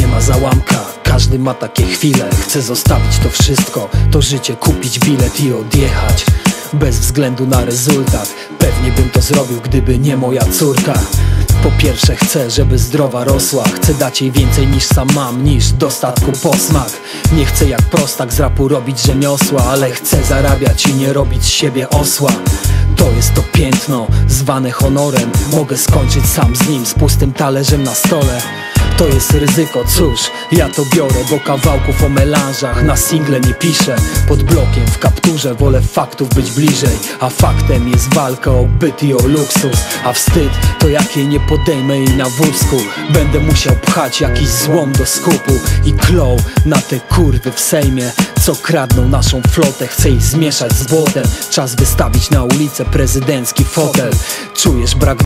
Nie ma załamka, każdy ma takie chwile. Chcę zostawić to wszystko, to życie, kupić bilet i odjechać. Bez względu na rezultat Pewnie bym to zrobił, gdyby nie moja córka po pierwsze chcę, żeby zdrowa rosła. Chcę dać jej więcej niż sam mam, niż dostatku posmak. Nie chcę jak prostak z rapu robić rzemiosła Ale chcę zarabiać i nie robić siebie osła. To jest to piętno, zwane honorem. Mogę skończyć sam z nim, z pustym talerzem na stole to jest ryzyko, cóż, ja to biorę Bo kawałków o melanżach na single nie piszę. Pod blokiem, w kapturze, wolę faktów być bliżej A faktem jest walka o byt i o luksus. A wstyd to jak jej nie podejmę jej na wózku. Będę musiał pchać jakiś złom do skupu I klął na te kurwy w sejmie Co kradną naszą flotę, chcę ich zmieszać z błotem Czas wystawić na ulicę prezydencki fotel. Czujesz brak